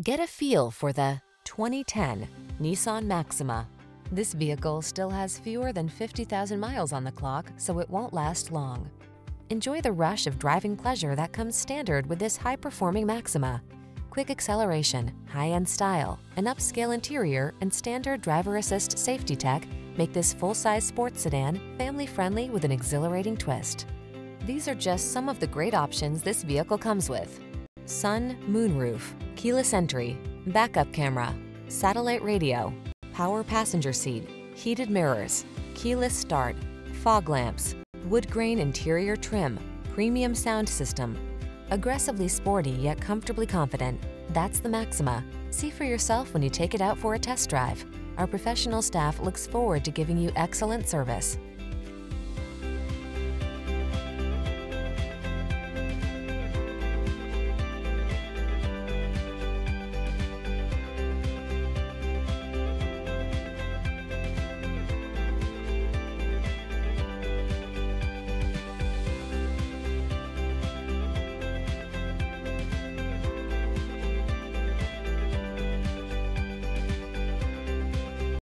Get a feel for the 2010 Nissan Maxima. This vehicle still has fewer than 50,000 miles on the clock, so it won't last long. Enjoy the rush of driving pleasure that comes standard with this high-performing Maxima. Quick acceleration, high-end style, an upscale interior, and standard driver assist safety tech make this full-size sports sedan family-friendly with an exhilarating twist. These are just some of the great options this vehicle comes with. Sun moonroof, keyless entry, backup camera, satellite radio, power passenger seat, heated mirrors, keyless start, fog lamps, wood grain interior trim, premium sound system. Aggressively sporty yet comfortably confident. That's the Maxima. See for yourself when you take it out for a test drive. Our professional staff looks forward to giving you excellent service.